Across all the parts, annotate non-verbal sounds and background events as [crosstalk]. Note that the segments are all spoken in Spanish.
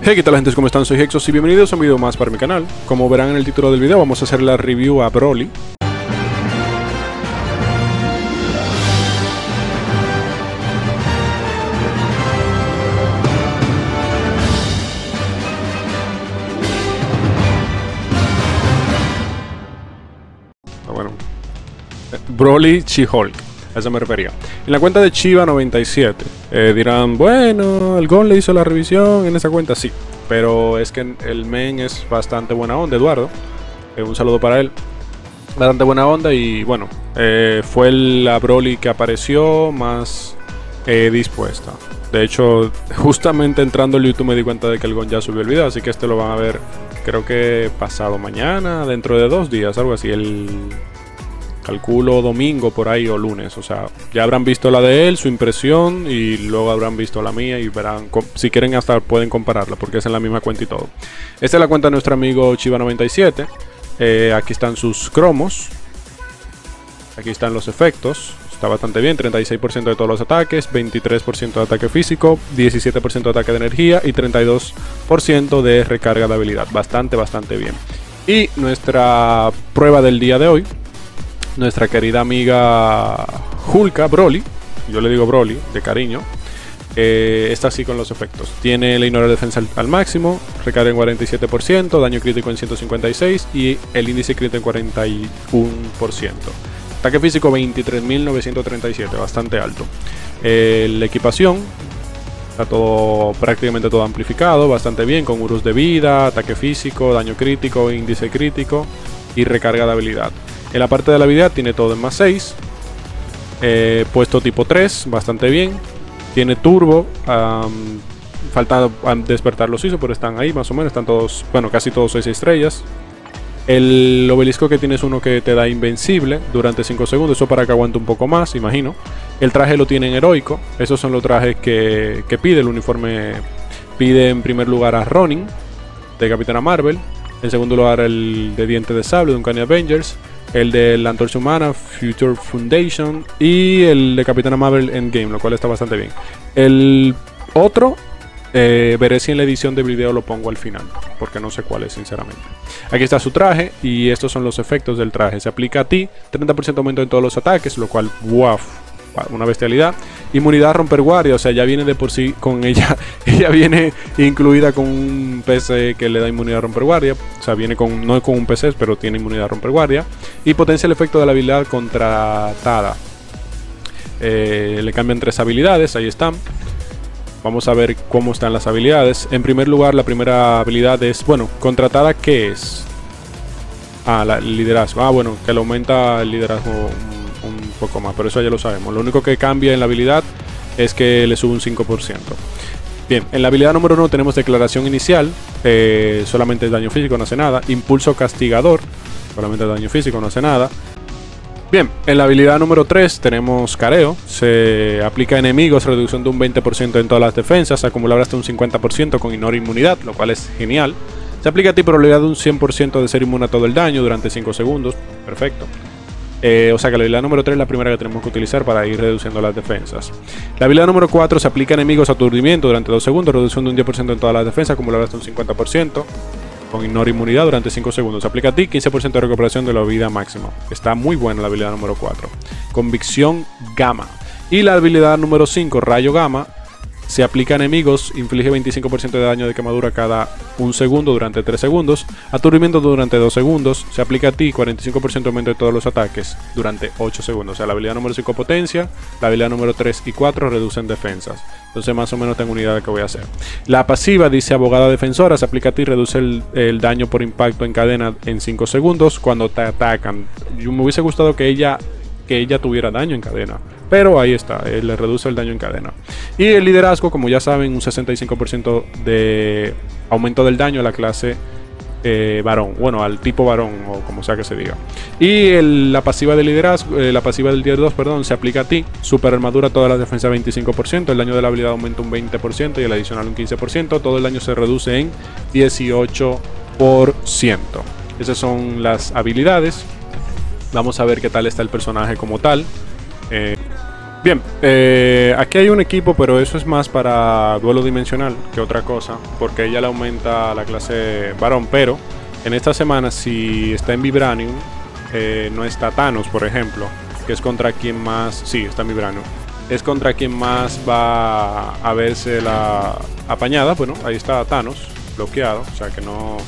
Hey, ¿qué tal gente? ¿Cómo están? Soy Hexos y bienvenidos a un video más para mi canal. Como verán en el título del video, vamos a hacer la review a Broly. Ah, bueno, Broly She-Hulk, eso me refería. En la cuenta de Chiva97 eh, dirán, bueno, el Gon le hizo la revisión en esa cuenta, sí. Pero es que el men es bastante buena onda, Eduardo. Eh, un saludo para él. Bastante buena onda y bueno, eh, fue la Broly que apareció más dispuesta. De hecho, [laughs] justamente entrando en YouTube me di cuenta de que el Gon ya subió el video, así que este lo van a ver creo que pasado mañana, dentro de dos días, algo así, el calculo domingo por ahí o lunes. O sea, ya habrán visto la de él, su impresión y luego habrán visto la mía y verán, si quieren hasta pueden compararla porque es en la misma cuenta y todo. Esta es la cuenta de nuestro amigo Chiva97. Eh, aquí están sus cromos. Aquí están los efectos. Está bastante bien, 36% de todos los ataques, 23% de ataque físico, 17% de ataque de energía y 32% de recarga de habilidad. Bastante, bastante bien. Y nuestra prueba del día de hoy, nuestra querida amiga Hulka Broly, yo le digo Broly de cariño, eh, está así con los efectos. Tiene la ignora defensa al, al, máximo, recarga en 47%, daño crítico en 156 y el índice crítico en 41%. Ataque físico 23.937, bastante alto. Eh, la equipación está todo prácticamente todo amplificado, bastante bien, con urus de vida, ataque físico, daño crítico, índice crítico y recarga de habilidad. En la parte de la habilidad tiene todo en más 6. Eh, puesto tipo 3, bastante bien. Tiene turbo. Falta despertar los ISO, pero están ahí más o menos. Están todos, bueno, casi todos 6 estrellas. El obelisco que tienes uno que te da invencible durante 5 segundos. Eso para que aguante un poco más, imagino. El traje lo tiene en heroico. Esos son los trajes que, que pide. El uniforme pide en primer lugar a Ronin de Capitana Marvel. En segundo lugar el de Diente de Sable de Uncanny Avengers. El de la Antorcha Humana, Future Foundation. Y el de Capitana Marvel Endgame, lo cual está bastante bien. El otro eh, veré si en la edición de video lo pongo al final, porque no sé cuál es sinceramente. Aquí está su traje y estos son los efectos del traje. Se aplica a ti, 30% de aumento en todos los ataques, lo cual, wow, una bestialidad. Inmunidad a romper guardia, o sea, ya viene de por sí con ella, [laughs] ella viene incluida con un PC que le da inmunidad a romper guardia, o sea, viene con, no con un PC, pero tiene inmunidad a romper guardia. Y potencia el efecto de la habilidad contratada. Eh, le cambian tres habilidades, ahí están. Vamos a ver cómo están las habilidades. En primer lugar, la primera habilidad es, bueno, contratada, ¿qué es? Ah, la, el liderazgo. Ah, bueno, que le aumenta el liderazgo poco más, pero eso ya lo sabemos. Lo único que cambia en la habilidad es que le sube un 5%. Bien, en la habilidad número 1 tenemos declaración inicial, eh, solamente es daño físico, no hace nada. Impulso castigador, solamente daño físico, no hace nada. Bien, en la habilidad número 3 tenemos careo. Se aplica a enemigos, reducción de un 20% en todas las defensas, acumular hasta un 50% con ignora inmunidad, lo cual es genial. Se aplica a ti probabilidad de un 100% de ser inmune a todo el daño durante 5 segundos. Perfecto. Eh, o sea que la habilidad número 3 es la primera que tenemos que utilizar para ir reduciendo las defensas. La habilidad número 4 se aplica a enemigos aturdimiento durante 2 segundos, reducción de un 10% en todas las defensas, acumular hasta un 50% con ignora inmunidad durante 5 segundos. Se aplica a ti 15% de recuperación de la vida máxima. Está muy buena la habilidad número 4. Convicción gamma. Y la habilidad número 5, rayo gamma, se aplica a enemigos, inflige 25% de daño de quemadura cada 1 segundo durante 3 segundos, aturdimiento durante 2 segundos, se aplica a ti 45% de aumento de todos los ataques durante 8 segundos. O sea, la habilidad número 5 potencia, la habilidad número 3 y 4 reducen defensas. Entonces más o menos tengo una idea de qué voy a hacer. La pasiva dice abogada defensora, se aplica a ti, reduce el, el daño por impacto en cadena en 5 segundos cuando te atacan. Yo me hubiese gustado que ella, que ella tuviera daño en cadena. Pero ahí está, eh, le reduce el daño en cadena. Y el liderazgo, como ya saben, un 65% de aumento del daño a la clase eh, varón, bueno, al tipo varón o como sea que se diga. Y la pasiva de liderazgo, eh, la pasiva del tier 2, perdón, se aplica a ti. Super armadura, toda la defensa 25%, el daño de la habilidad aumenta un 20% y el adicional un 15%. Todo el daño se reduce en 18%. Esas son las habilidades. Vamos a ver qué tal está el personaje como tal. Bien, eh, aquí hay un equipo, pero eso es más para duelo dimensional que otra cosa, porque ella le aumenta la clase varón, pero en esta semana si está en Vibranium, eh, no está Thanos, por ejemplo, que es contra quien más, sí, está en Vibranium, es contra quien más va a verse la apañada, bueno, ahí está Thanos, bloqueado, o sea que no,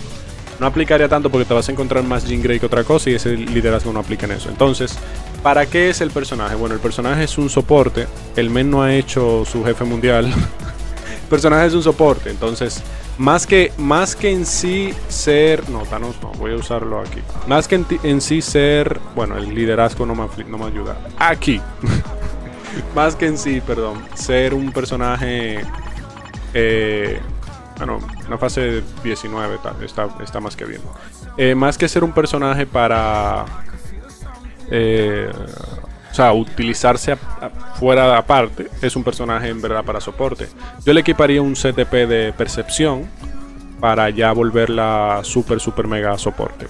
no aplicaría tanto porque te vas a encontrar más Jean Grey que otra cosa y ese liderazgo no aplica en eso. Entonces, ¿Para qué es el personaje? Bueno, el personaje es un soporte. El men no ha hecho su jefe mundial. [laughs] el personaje es un soporte. Entonces, más que, más que en sí ser. No, Thanos no, voy a usarlo aquí. Más que en, sí ser. Bueno, el liderazgo no me, no me ayuda. Aquí. [laughs] más que en sí, perdón. Ser un personaje. Eh, bueno, una fase 19 está, está, más que bien. Eh, más que ser un personaje para eh, o sea, utilizarse fuera aparte, es un personaje en verdad para soporte. Yo le equiparía un CTP de percepción para ya volverla super, super mega soporte.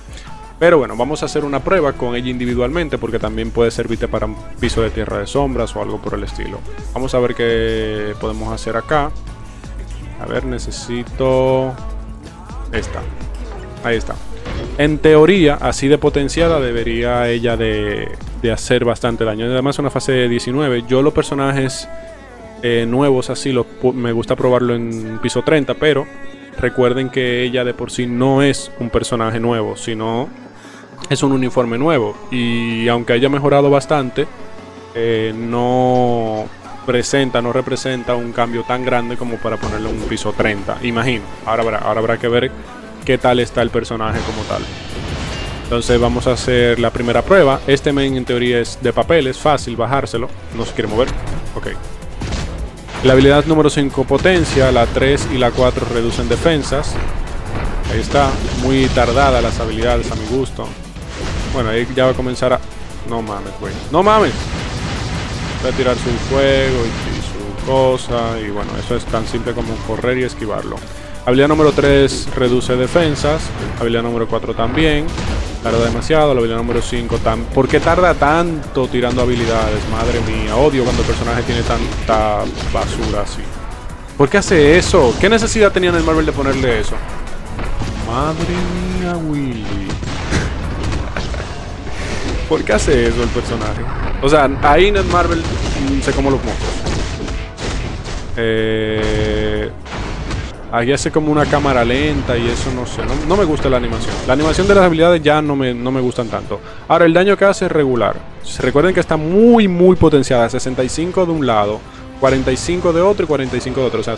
Pero bueno, vamos a hacer una prueba con ella individualmente porque también puede servirte para un piso de tierra de sombras o algo por el estilo. Vamos a ver qué podemos hacer acá. A ver, necesito... Esta. Ahí está. En teoría, así de potenciada, debería ella de, hacer bastante daño. Además, una fase de 19. Yo los personajes eh, nuevos así los, me gusta probarlo en piso 30, pero recuerden que ella de por sí no es un personaje nuevo, sino es un uniforme nuevo. Y aunque haya mejorado bastante, eh, no presenta, no representa un cambio tan grande como para ponerle un piso 30. Imagino. Ahora ahora habrá que ver qué tal está el personaje como tal. Entonces vamos a hacer la primera prueba. Este main en teoría es de papel, es fácil bajárselo. No se quiere mover. Ok. La habilidad número 5 potencia, la 3 y la 4 reducen defensas. Ahí está, muy tardada las habilidades a mi gusto. Bueno, ahí ya va a comenzar a... No mames, güey. No mames. Voy a tirar su fuego y, y su cosa. Y bueno, eso es tan simple como correr y esquivarlo. Habilidad número 3 reduce defensas. Habilidad número 4 también. Tarda demasiado. La habilidad número 5 tan... ¿Por qué tarda tanto tirando habilidades? Madre mía. Odio cuando el personaje tiene tanta basura así. ¿Por qué hace eso? ¿Qué necesidad tenía en el Marvel de ponerle eso? Madre mía, Willy. ¿Por qué hace eso el personaje? O sea, ahí en el Marvel se como los mocos. Eh... Aquí hace como una cámara lenta y eso no sé. No, me gusta la animación. La animación de las habilidades ya no me, no me gustan tanto. Ahora, el daño que hace es regular. Recuerden que está muy, muy potenciada. 65 de un lado, 45 de otro y 45 de otro. O sea,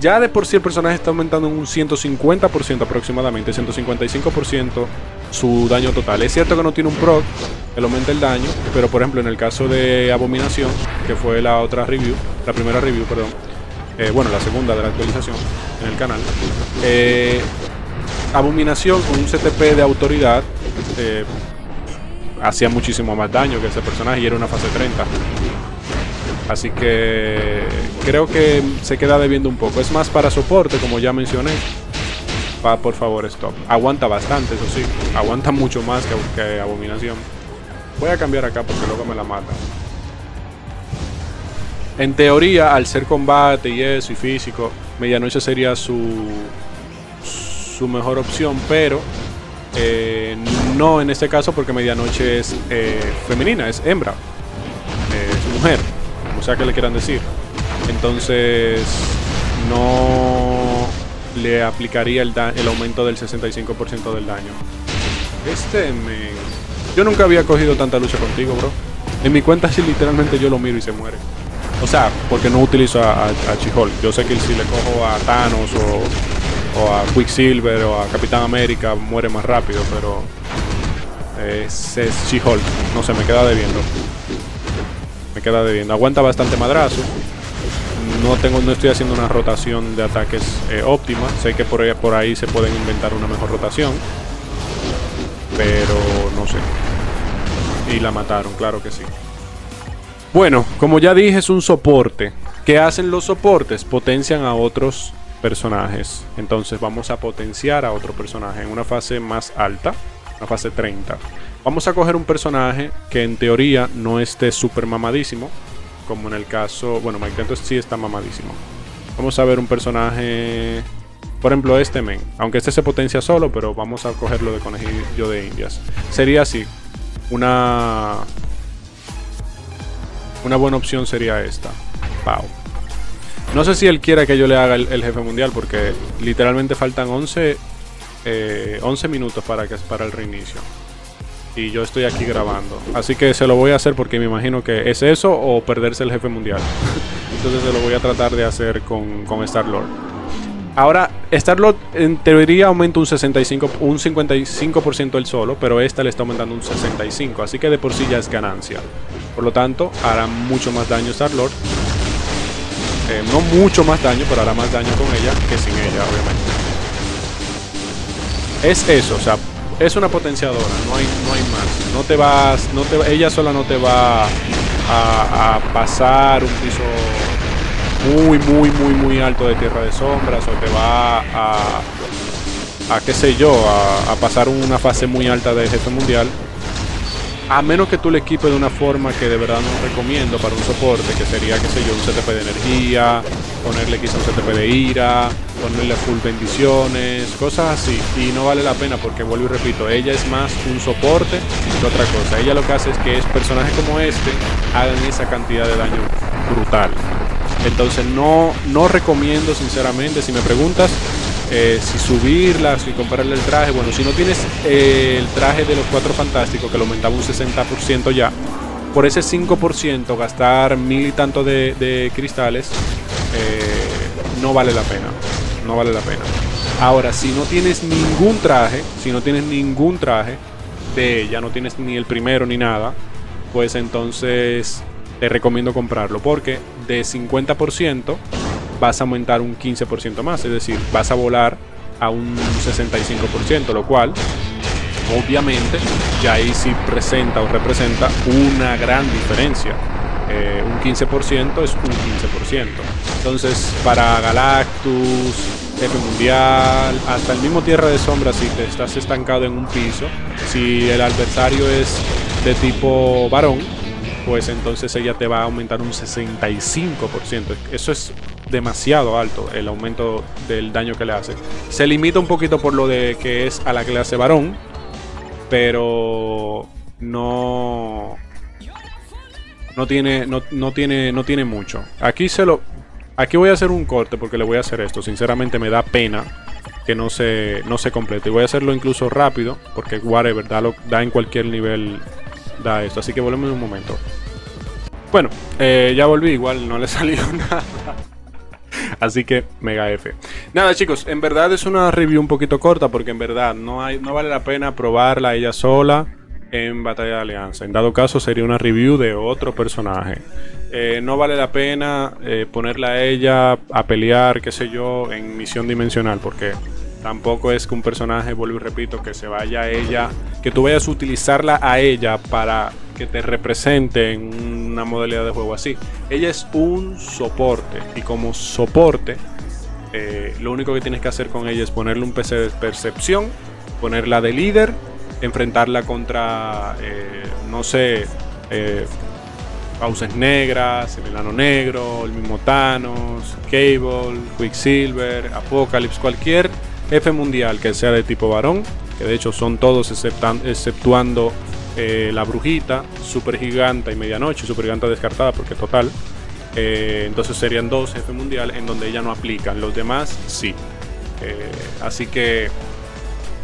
ya de por sí el personaje está aumentando en un 150% aproximadamente. 155% su daño total. Es cierto que no tiene un proc que aumenta el daño. Pero por ejemplo, en el caso de Abominación, que fue la otra review, la primera review, perdón eh, bueno, la segunda de la actualización en el canal. Eh, Abominación con un CTP de autoridad eh, hacía muchísimo más daño que ese personaje y era una fase 30. Así que creo que se queda debiendo un poco. Es más para soporte, como ya mencioné. Va, por favor, stop. Aguanta bastante, eso sí. Aguanta mucho más que, que Abominación. Voy a cambiar acá porque luego me la mata. En teoría, al ser combate y eso, y físico, Medianoche sería su, su mejor opción, pero eh, no en este caso porque Medianoche es eh, femenina, es hembra, eh, es mujer, como sea que le quieran decir. Entonces, no le aplicaría el, el aumento del 65% del daño. Este me... Yo nunca había cogido tanta lucha contigo, bro. En mi cuenta sí literalmente yo lo miro y se muere. O sea, porque no utilizo a, a, Yo sé que si le cojo a Thanos o, a Quicksilver o a Capitán América muere más rápido, pero es, es She-Hulk. No sé, me queda debiendo. Me queda debiendo. Aguanta bastante madrazo. No tengo, no estoy haciendo una rotación de ataques eh, óptima. Sé que por por ahí se pueden inventar una mejor rotación. Pero no sé. Y la mataron, claro que sí. Bueno, como ya dije, es un soporte. ¿Qué hacen los soportes? Potencian a otros personajes. Entonces vamos a potenciar a otro personaje en una fase más alta, una fase 30. Vamos a coger un personaje que en teoría no esté súper mamadísimo. como en el caso, bueno, Mike Tentos sí está mamadísimo. Vamos a ver un personaje, por ejemplo, este men, aunque este se potencia solo, pero vamos a cogerlo de conejillo de indias. Sería así, una una buena opción sería esta. Pau. No sé si él quiera que yo le haga el, jefe mundial porque literalmente faltan 11, 11 eh, minutos para, que, para el reinicio. Y yo estoy aquí grabando. Así que se lo voy a hacer porque me imagino que es eso o perderse el jefe mundial. [laughs] Entonces se lo voy a tratar de hacer con, con Star-Lord. Ahora, Star-Lord en teoría aumenta un 65, un 55% el solo, pero esta le está aumentando un 65%, así que de por sí ya es ganancia. Por lo tanto, hará mucho más daño Star-Lord eh, no mucho más daño, pero hará más daño con ella que sin ella, obviamente. Es eso, o sea, es una potenciadora, no hay, no hay más. No te vas, no te, ella sola no te va a, pasar un piso muy, muy, muy, muy alto de tierra de sombras o te va a, a qué sé yo, a, pasar una fase muy alta de jefe mundial a menos que tú le equipes de una forma que de verdad no recomiendo para un soporte, que sería, qué sé yo, un CTP de energía, ponerle quizá un CTP de ira, ponerle full bendiciones, cosas así. Y no vale la pena porque, vuelvo y repito, ella es más un soporte que otra cosa. Ella lo que hace es que es personajes como este hagan esa cantidad de daño brutal. Entonces no, no recomiendo sinceramente, si me preguntas, eh, si subirla, si comprarle el traje. Bueno, si no tienes eh, el traje de los cuatro fantásticos, que lo aumentaba un 60% ya, por ese 5% gastar mil y tanto de, cristales, eh, no vale la pena. No vale la pena. Ahora, si no tienes ningún traje, si no tienes ningún traje de ella, no tienes ni el primero ni nada, pues entonces te recomiendo comprarlo. Porque de 50% vas a aumentar un 15% más, es decir, vas a volar a un 65%, lo cual obviamente ya ahí sí presenta o representa una gran diferencia. Eh, un 15% es un 15%. Entonces, para Galactus, F Mundial, hasta el mismo Tierra de Sombra, si te estás estancado en un piso, si el adversario es de tipo varón, pues entonces ella te va a aumentar un 65%. Eso es demasiado alto el aumento del daño que le hace. Se limita un poquito por lo de que es a la clase varón, pero no no tiene no, no tiene no tiene mucho. Aquí se lo aquí voy a hacer un corte porque le voy a hacer esto. Sinceramente me da pena que no se no se complete. Y voy a hacerlo incluso rápido porque whatever da, lo, da en cualquier nivel da esto. Así que volvemos un momento. Bueno, eh, ya volví, igual no le [laughs] salió nada. Así que mega F. Nada chicos, en verdad es una review un poquito corta porque en verdad no, hay, no vale la pena probarla ella sola en Batalla de Alianza. En dado caso sería una review de otro personaje. Eh, no vale la pena eh, ponerla a ella a pelear, qué sé yo, en misión dimensional porque tampoco es que un personaje, vuelvo y repito, que se vaya a ella, que tú vayas a utilizarla a ella para que te represente en una modalidad de juego así. Ella es un soporte y como soporte eh, lo único que tienes que hacer con ella es ponerle un PC de percepción, ponerla de líder, enfrentarla contra, eh, no sé, eh, Negras, el Negro, el mismo Cable, Quicksilver, Apocalypse, cualquier F mundial que sea de tipo varón, que de hecho son todos exceptuando eh, la brujita, super giganta y medianoche, super giganta descartada porque total. Eh, entonces serían dos F mundial en donde ella no aplica, los demás sí. Eh, así que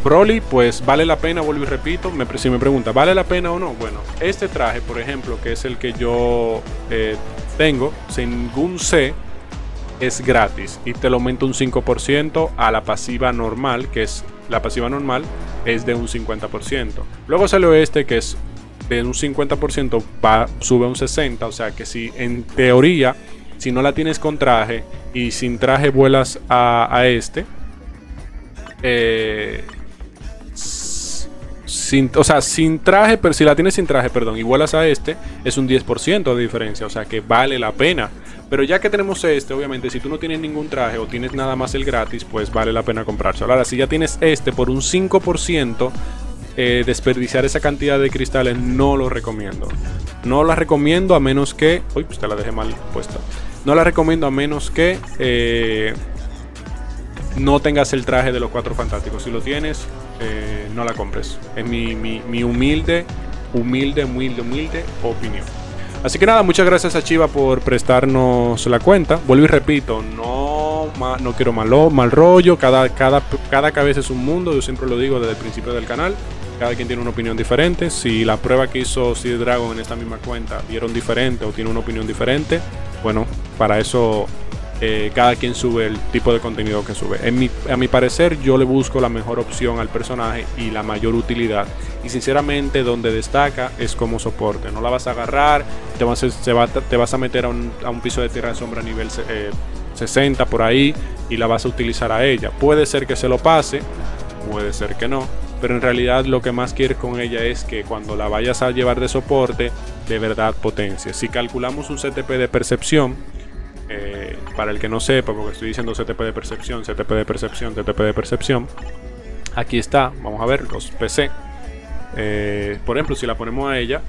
Broly, pues vale la pena, vuelvo y repito. Me, si me pregunta, ¿vale la pena o no? Bueno, este traje, por ejemplo, que es el que yo tengo, sin ningún C, es gratis y te lo aumento un 5% a la pasiva normal, que es la pasiva normal, es de un 50%. Luego salió este que es de un 50% va, sube a un 60%, o sea que si en teoría, si no la tienes con traje y sin traje vuelas a, este, eh, o sea, sin traje, pero si la tienes sin traje, perdón, y vuelas a este, es un 10% de diferencia, o sea que vale la pena. Pero ya que tenemos este, obviamente, si tú no tienes ningún traje o tienes nada más el gratis, pues vale la pena comprarse. Ahora, si ya tienes este por un 5%, eh, desperdiciar esa cantidad de cristales no lo recomiendo. No la recomiendo a menos que... Uy, pues te la dejé mal puesta. No la recomiendo a menos que eh, no tengas el traje de los cuatro fantásticos. Si lo tienes, eh, no la compres. Es mi, mi humilde, humilde, humilde, humilde opinión. Así que nada, muchas gracias a Chiva por prestarnos la cuenta. Vuelvo y repito, no, no quiero malo, mal rollo, cada, cada, cada cabeza es un mundo, yo siempre lo digo desde el principio del canal. Cada quien tiene una opinión diferente. Si la prueba que hizo Seed Dragon en esta misma cuenta vieron diferente o tiene una opinión diferente, bueno, para eso eh, cada quien sube el tipo de contenido que sube. En mi, a mi parecer, yo le busco la mejor opción al personaje y la mayor utilidad. Y sinceramente, donde destaca es como soporte. No la vas a agarrar, te vas a, te vas a meter a un, piso de tierra de sombra a nivel 60 eh, por ahí y la vas a utilizar a ella. Puede ser que se lo pase, puede ser que no. Pero en realidad lo que más quiere con ella es que cuando la vayas a llevar de soporte, de verdad potencia. Si calculamos un CTP de percepción, eh, para el que no sepa, porque estoy diciendo CTP de percepción, CTP de percepción, CTP de percepción. Aquí está, vamos a ver los PC. Eh, por ejemplo, si la ponemos a ella,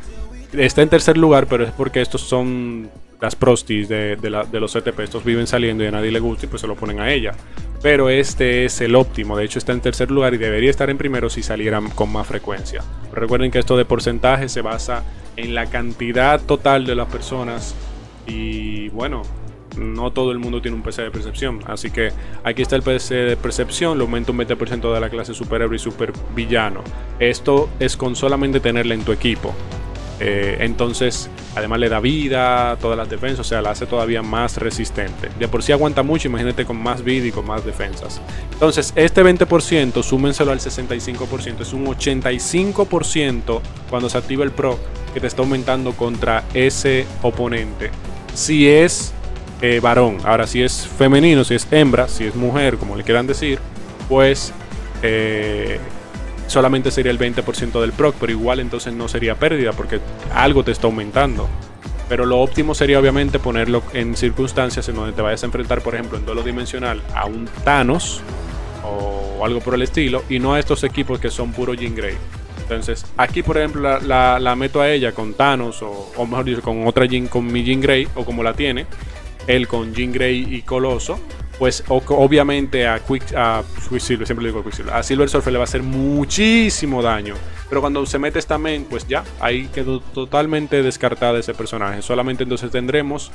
está en tercer lugar, pero es porque estos son las prostis de, los CTP. Estos viven saliendo y a nadie le gusta y pues se lo ponen a ella. Pero este es el óptimo, de hecho está en tercer lugar y debería estar en primero si salieran con más frecuencia. recuerden que esto de porcentaje se basa en la cantidad total de las personas y bueno, no todo el mundo tiene un PC de percepción. Así que aquí está el PC de percepción, lo aumenta un 20% de la clase superhéroe y super villano. Esto es con solamente tenerla en tu equipo. Eh, entonces, además le da vida, todas las defensas, o sea, la hace todavía más resistente. De por sí aguanta mucho, imagínate con más vida y con más defensas. Entonces, este 20%, súmenselo al 65%, es un 85% cuando se activa el Pro que te está aumentando contra ese oponente. Si es eh, varón. Ahora, si es femenino, si es hembra, si es mujer, como le quieran decir, pues eh, solamente sería el 20% del proc, pero igual entonces no sería pérdida porque algo te está aumentando. Pero lo óptimo sería obviamente ponerlo en circunstancias en donde te vayas a enfrentar, por ejemplo, en duelo dimensional a un Thanos o algo por el estilo, y no a estos equipos que son puro Jean Grey. Entonces, aquí por ejemplo la, meto a ella con Thanos o, o, con otra Jean, con mi Jean Grey o como la tiene, él con Jean Grey y Coloso, pues obviamente a, Quick, a siempre digo Quicksilver, a Silver Surfer le va a hacer muchísimo daño. Pero cuando se mete esta pues ya, ahí quedó totalmente descartada ese personaje. Solamente entonces tendremos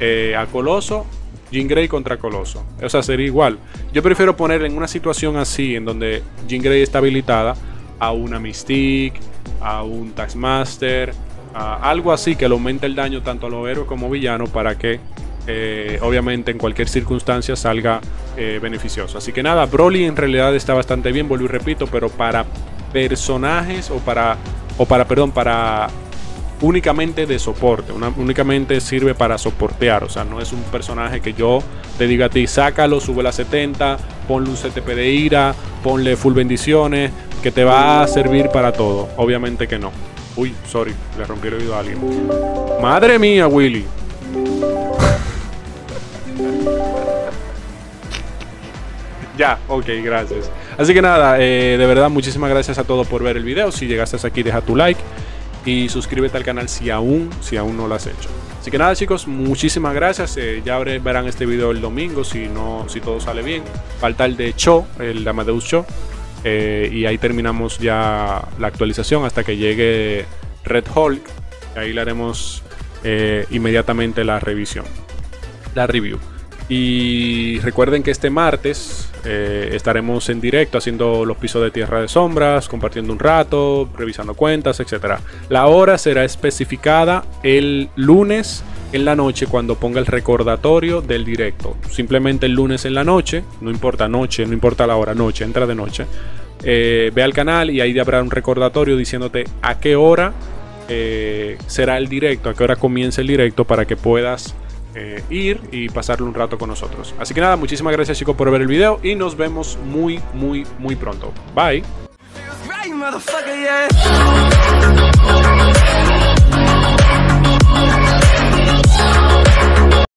eh, a Coloso, Jean Grey contra Coloso. O sea, sería igual. Yo prefiero poner en una situación así, en donde Jean Grey está habilitada, a una Mystique, a un Taxmaster, a algo así que le aumente el daño tanto a los héroes como villanos para que eh, obviamente en cualquier circunstancia salga eh, beneficioso. Así que nada, Broly en realidad está bastante bien, vuelvo y repito, pero para personajes o para, o para, perdón, para únicamente de soporte, únicamente sirve para soportear, o sea, no es un personaje que yo te diga a ti, sácalo, sube la 70, ponle un CTP de ira, ponle full bendiciones, que te va a servir para todo, obviamente que no. Uy, sorry, le rompí el oído a alguien. Madre mía, Willy. Ya, ok, gracias. Así que nada, eh, de verdad, muchísimas gracias a todos por ver el video. Si llegaste aquí, deja tu like y suscríbete al canal si aún, si aún no lo has hecho. Así que nada, chicos, muchísimas gracias. Eh, ya verán este video el domingo si no, si todo sale bien. Falta el de Cho, el Amadeus Cho. Eh, y ahí terminamos ya la actualización hasta que llegue Red Hulk. Ahí le haremos inmediatamente la revisión, la review. Y recuerden que este martes eh, estaremos en directo haciendo los pisos de Tierra de Sombras, compartiendo un rato, revisando cuentas, etc. La hora será especificada el lunes en la noche cuando ponga el recordatorio del directo. Simplemente el lunes en la noche, no importa noche, no importa la hora, noche, entra de noche. Eh, ve al canal y ahí habrá un recordatorio diciéndote a qué hora eh, será el directo, a qué hora comienza el directo para que puedas eh, ir y pasarle un rato con nosotros. Así que nada, muchísimas gracias chicos por ver el video y nos vemos muy, muy, muy pronto. Bye.